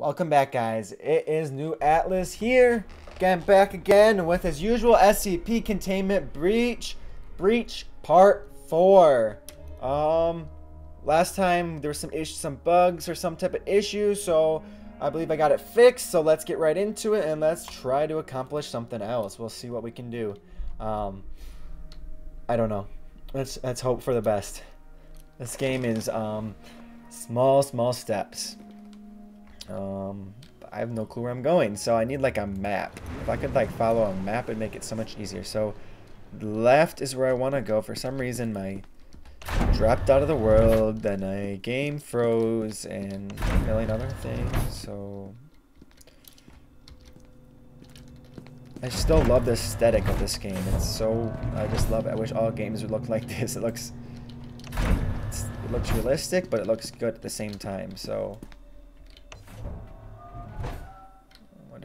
Welcome back, guys. It is NewAtlas here. Again, back again with, his usual, SCP Containment Breach. Breach Part 4. Um, last time there was some issues, some bugs or some type of issue, so I believe I got it fixed. So let's get right into it and let's try to accomplish something else. We'll see what we can do. Um, I don't know. Let's let's hope for the best. This game is um, small, small steps. Um, I have no clue where I'm going, so I need like a map. If I could like follow a map, it'd make it so much easier. So left is where I want to go. For some reason, my dropped out of the world, then I game froze, and a million other things. So I still love the aesthetic of this game. It's so I just love it. I wish all games would look like this. It looks it looks realistic, but it looks good at the same time. So.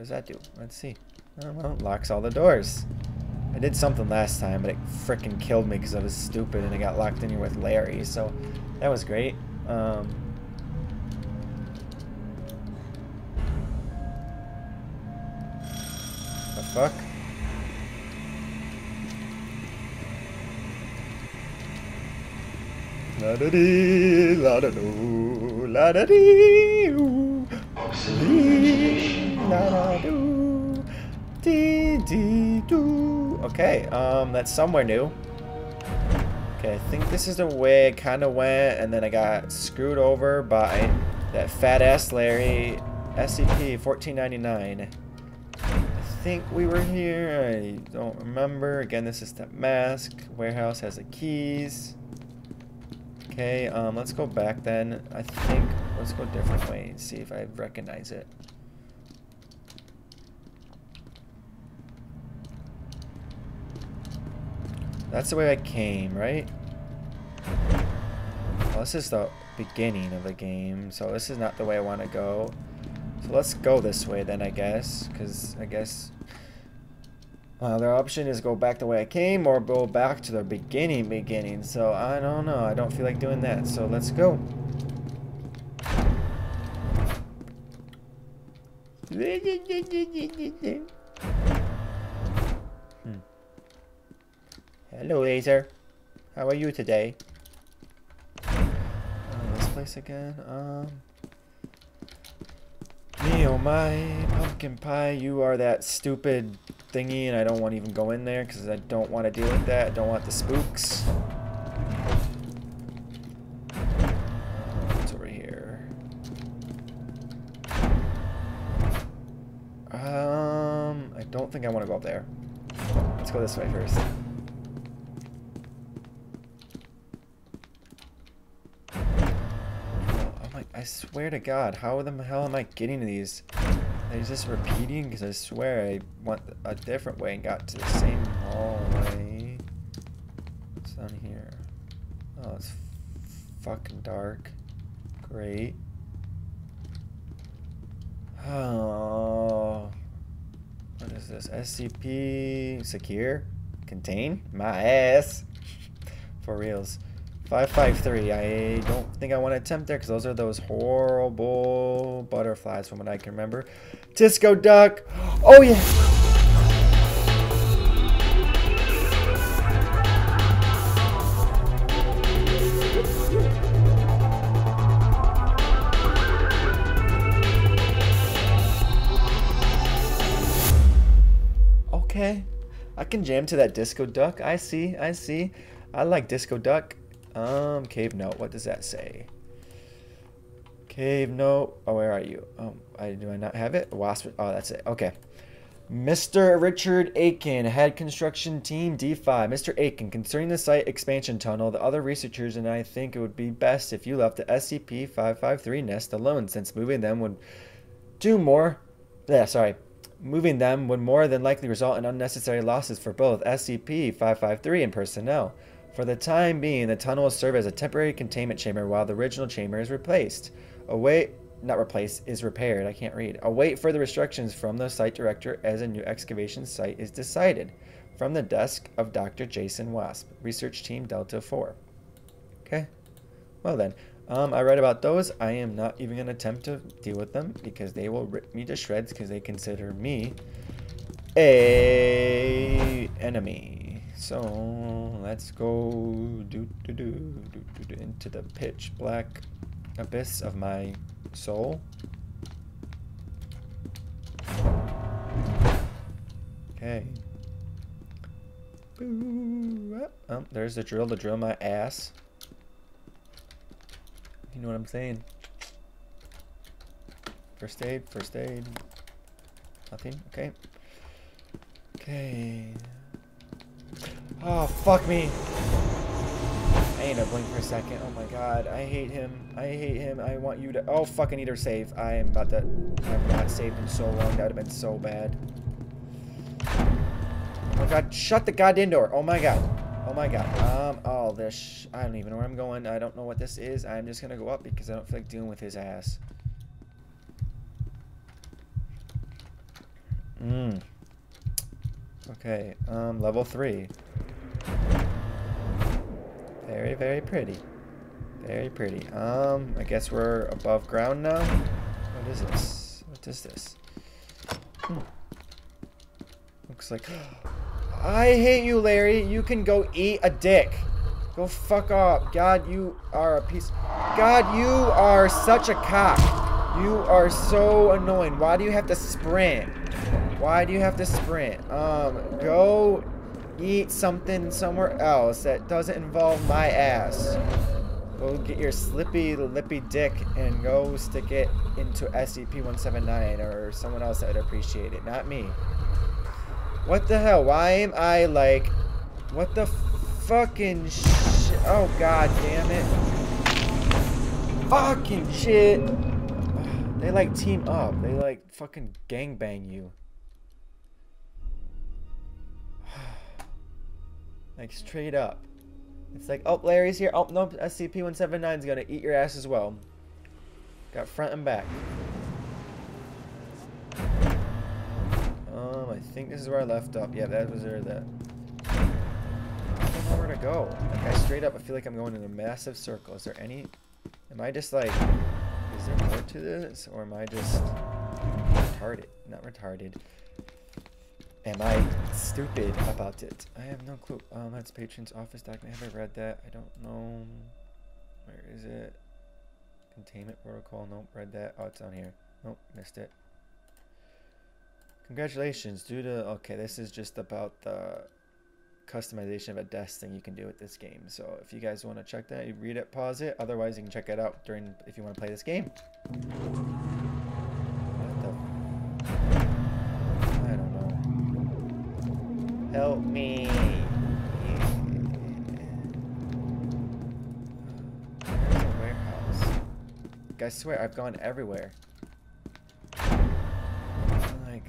Does that do? Let's see. Oh, well, locks all the doors. I did something last time, but it freaking killed me because I was stupid and I got locked in here with Larry, so that was great. Um, the fuck? La da dee, la da do, la da dee, la do, dee dee. Okay, um, that's somewhere new. Okay, I think this is the way I kind of went, and then I got screwed over by that fat ass Larry, SCP 1499. I think we were here. I don't remember. Again, this is the mask. Warehouse has the keys. Okay, um, let's go back then. I think, let's go a different way and see if I recognize it. That's the way I came, right? Well, this is the beginning of the game, so this is not the way I want to go. So let's go this way then, I guess, because I guess well, their option is go back the way I came or go back to the beginning beginning. So I don't know. I don't feel like doing that. So let's go. Hmm. Hello, Laser. How are you today? Uh, this place again. Um. Me, oh my, pumpkin pie, you are that stupid thingy, and I don't want to even go in there because I don't want to deal with that. I don't want the spooks. What's over here? Um, I don't think I want to go up there. Let's go this way first. I swear to God, how the hell am I getting to these? Is this repeating? Because I swear I went a different way and got to the same hallway. What's down here? Oh, it's fucking dark. Great. Oh. What is this? SCP secure? Contain? My ass. For reals. 553. I don't think I want to attempt there because those are those horrible butterflies from what I can remember. Disco Duck. Oh, yeah. Okay. I can jam to that Disco Duck. I see. I see. I like Disco Duck. Um, cave note. What does that say? Cave note. Oh, where are you? Um, I do I not have it? Wasp. Oh, that's it. Okay. Mr. Richard Aiken, head construction team D5. Mr. Aiken, concerning the site expansion tunnel, the other researchers and I think it would be best if you left the SCP-553 nest alone, since moving them would do more. Yeah, sorry. Moving them would more than likely result in unnecessary losses for both SCP-553 and personnel. For the time being, the tunnel will serve as a temporary containment chamber while the original chamber is replaced. Await, not replaced, is repaired. I can't read. Await further instructions from the site director as a new excavation site is decided. From the desk of Dr. Jason Wasp, Research Team Delta 4. Okay. Well then, Um, I read about those. I am not even going to attempt to deal with them because they will rip me to shreds because they consider me a enemy. So let's go do, do, do, do, do, into the pitch black abyss of my soul. Okay. Oh, there's the drill to drill my ass. You know what I'm saying? First aid, first aid. Nothing? Okay. Okay. Oh, fuck me. I ain't a blink for a second. Oh my god. I hate him. I hate him. I want you to... Oh, fucking either save. I am about to... I've not saved in so long. That would have been so bad. Oh my god. Shut the goddamn door. Oh my god. Oh my god. Um, oh, this. I don't even know where I'm going. I don't know what this is. I'm just gonna go up because I don't feel like dealing with his ass. Mmm. Okay, um, level three. Very, very pretty. Very pretty. Um, I guess we're above ground now. What is this? What is this? Hmm. Looks like... I hate you, Larry. You can go eat a dick. Go fuck off. God, you are a piece... God, you are such a cock. You are so annoying. Why do you have to sprint? Why do you have to sprint? Um, go eat something somewhere else that doesn't involve my ass. Go get your slippy lippy dick and go stick it into SCP-179 or someone else that would appreciate it, not me. What the hell? Why am I like... What the fucking? Oh, god damn it. Fucking shit. They like team up. They like fucking gangbang you. Like straight up. It's like, oh, Larry's here. Oh, nope, SCP-179 is gonna eat your ass as well. Got front and back. Um, I think this is where I left up. Yeah, that was there. That. I don't know where to go. Like, I straight up, I feel like I'm going in a massive circle. Is there any? Am I just like? Is there more to this, or am I just retarded? Not retarded. Am I stupid about it? I have no clue. Um, that's patron's office document. Have I read that? I don't know. Where is it? Containment protocol. Nope, read that. Oh, it's on here. Nope, missed it. Congratulations, due to, okay, this is just about the customization of a desk thing you can do with this game. So if you guys want to check that, you read it, pause it. Otherwise, you can check it out during, if you want to play this game. Help me. warehouse. I swear, I've gone everywhere. Like...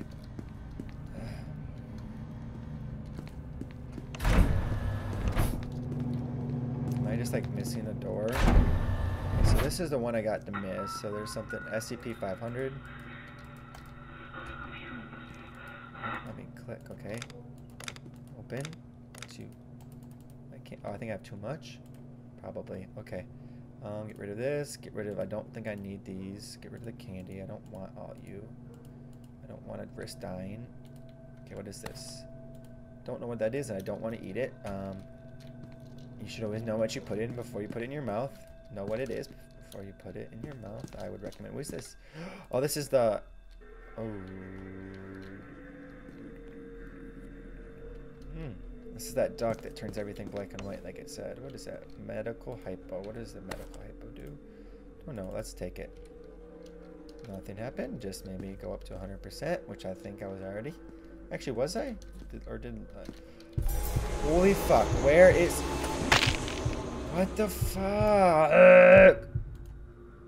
Am I just like missing a door. So this is the one I got to miss. So there's something SCP-500. Let me click. Okay. Open. Two. I can't. Oh, I think I have too much. Probably. Okay. Um, get rid of this. Get rid of. I don't think I need these. Get rid of the candy. I don't want all you. I don't want to risk dying. Okay, what is this? Don't know what that is, and I don't want to eat it. Um, you should always know what you put in before you put it in your mouth. Know what it is before you put it in your mouth. I would recommend. What is this? Oh, this is the... Oh. Hmm. This is that duck that turns everything black and white like it said. What is that? Medical hypo. What does the medical hypo do? Don't know. Let's take it. Nothing happened. Just maybe go up to 100%, which I think I was already. Actually, was I? Did, or didn't I? Holy fuck. Where is... What the fuck?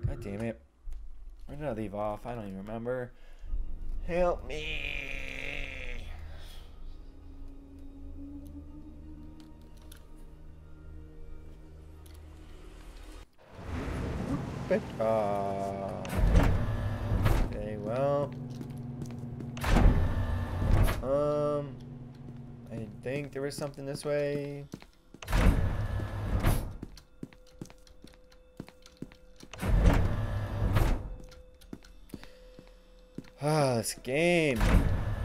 God damn it. Where did I leave off? I don't even remember. Help me. Uh, okay, well. Um, I think there was something this way. Ah, this game.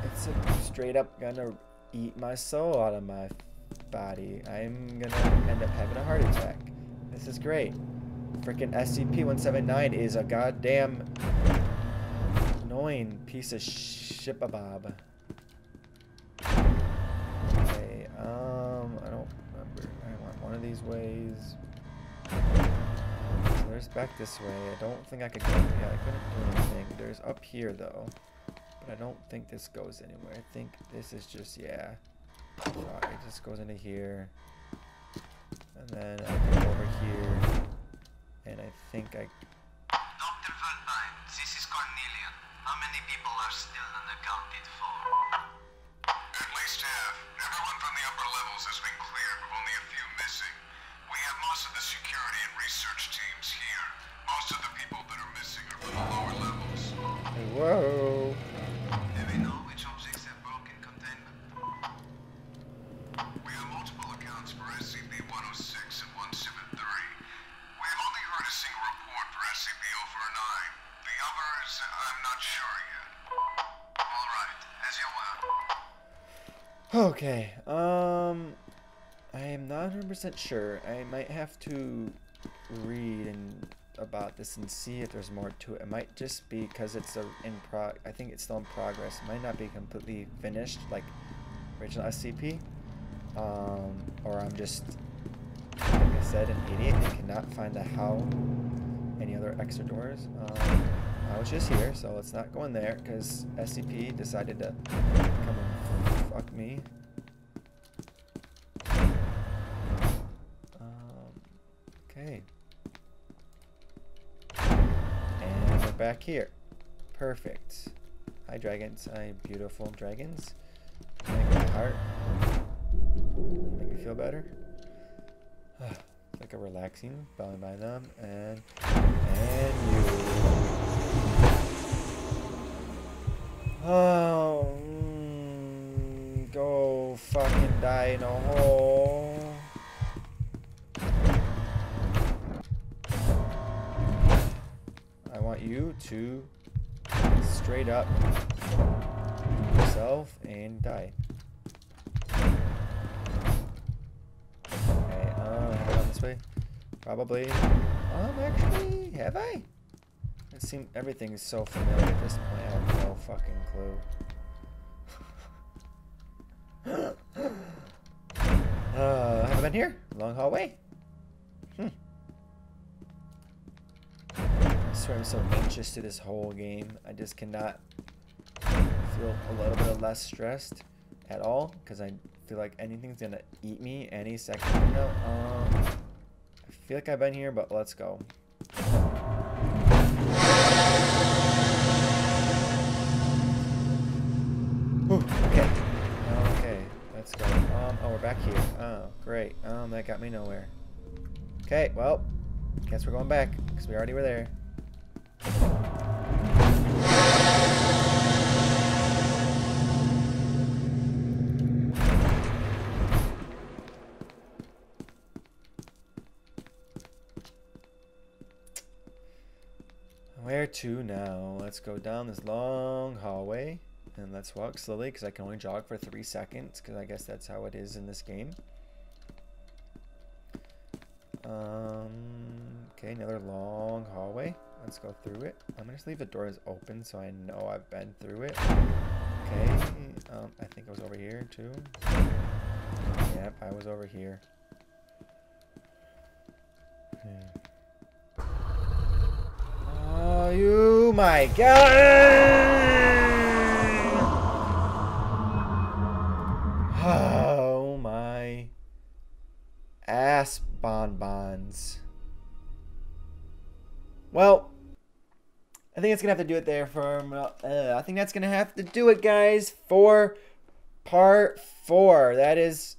It's straight up gonna eat my soul out of my body. I'm gonna end up having a heart attack. This is great. Freaking SCP-179 is a goddamn annoying piece of shit bob. Okay, um, I don't remember. I want one of these ways. So there's back this way. I don't think I could go. Yeah, I couldn't do anything. There's up here though. But I don't think this goes anywhere. I think this is just, yeah. It just goes into here. And then I go over here. And I think I... Dr. Valpine, this is Cornelian. How many people are still unaccounted for? At least half. Everyone from the upper levels has been cleared, with only a few missing. We have most of the security and research teams here. Most of the people that are missing are from the lower levels. Whoa. Okay, um, I am not 100% sure. I might have to read and about this and see if there's more to it. It might just be because it's a, in pro. I think it's still in progress. It might not be completely finished like original SCP. Um, or I'm just, like I said, an idiot and cannot find the how any other extra doors. Um, I was just here, so let's not go in there because SCP decided to come fuck me. Um, okay. And we're back here. Perfect. Hi, dragons. Hi, beautiful dragons. Make my heart. Make me feel better. like a relaxing, bowing by them, and and you. Oh, go fucking die in a hole. I want you to straight up yourself and die. Okay, uh, I gone this way? Probably. Um, actually, have I? It seems everything is so familiar at this point. I have no fucking clue. Here? Long hallway. Hmm. I swear I'm so anxious to this whole game. I just cannot feel a little bit less stressed at all because I feel like anything's gonna eat me any second now. Um, I feel like I've been here, but let's go. Okay, we're back here. Oh, great. Um, that got me nowhere. Okay, well, guess we're going back, because we already were there. Where to now? Let's go down this long hallway. And let's walk slowly because I can only jog for three seconds because I guess that's how it is in this game. Um, okay, another long hallway. Let's go through it. I'm gonna just leave the doors open so I know I've been through it. Okay, um, I think I was over here too. Yep, I was over here. Hmm. Oh, you my god! Think it's gonna have to do it there for. Uh, I think that's gonna have to do it, guys, for part four. That is,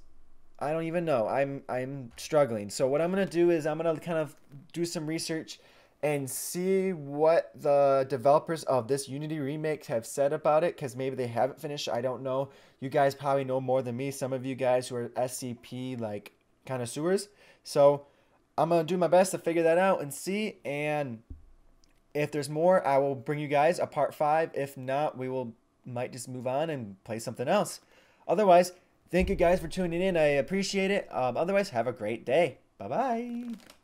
I don't even know. I'm I'm struggling. So what I'm gonna do is I'm gonna kind of do some research and see what the developers of this Unity remake have said about it because maybe they haven't finished. I don't know. You guys probably know more than me. Some of you guys who are SCP like connoisseurs. So I'm gonna do my best to figure that out and see. And If there's more, I will bring you guys a part five. If not, we will might just move on and play something else. Otherwise, thank you guys for tuning in. I appreciate it. Um, otherwise, have a great day. Bye bye.